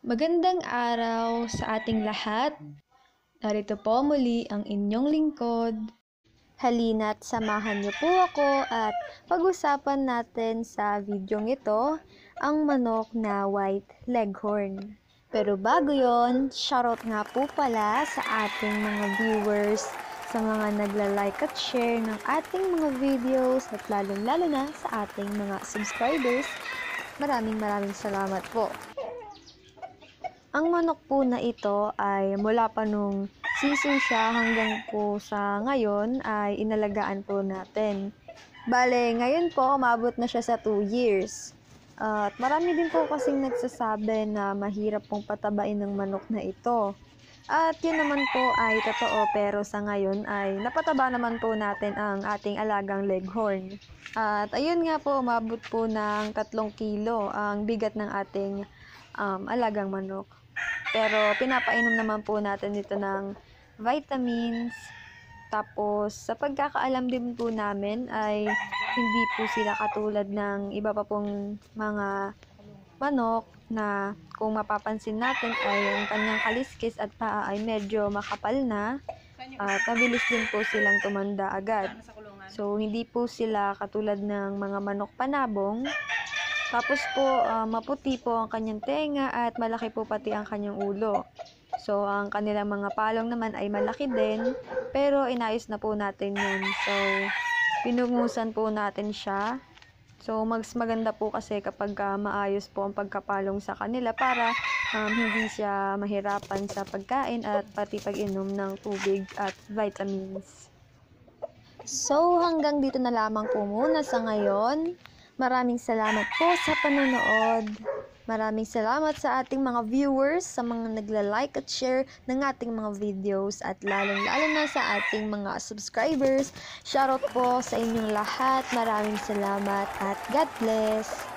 Magandang araw sa ating lahat. Narito po muli ang inyong lingkod. Halina't samahan niyo po ako at pag-usapan natin sa videong ito ang manok na white leghorn. Pero bago yon, shoutout nga po pala sa ating mga viewers, sa mga nagla-like at share ng ating mga videos at lalong-lalo na sa ating mga subscribers. Maraming maraming salamat po. Ang manok po na ito ay mula pa nung season siya hanggang po sa ngayon ay inalagaan po natin. Bale, ngayon po umabot na siya sa 2 years. At marami din po kasing nagsasabi na mahirap pong patabain ng manok na ito. At yun naman po ay totoo pero sa ngayon ay napataba naman po natin ang ating alagang leghorn. At ayun nga po, umabot po ng 3 kilo ang bigat ng ating um, alagang manok. Pero pinapainom naman po natin dito ng vitamins. Tapos sa pagkakaalam din po namin ay hindi po sila katulad ng iba pa pong mga manok na kung mapapansin natin ay ang kanyang kaliskis at paa ay medyo makapal na at mabilis din po silang tumanda agad. So hindi po sila katulad ng mga manok panabong tapos po, uh, maputi po ang kanyang tenga at malaki po pati ang kanyang ulo. So, ang kanilang mga palong naman ay malaki din, pero inayos na po natin yan. So, pinungusan po natin siya. So, mas maganda po kasi kapag uh, maayos po ang pagkapalong sa kanila para um, hindi siya mahirapan sa pagkain at pati pag-inom ng tubig at vitamins. So, hanggang dito na lamang po muna sa ngayon. Maraming salamat po sa panonood. Maraming salamat sa ating mga viewers, sa mga nagla-like at share ng ating mga videos at lalong-lalo na sa ating mga subscribers. Shoutout po sa inyong lahat. Maraming salamat at God bless.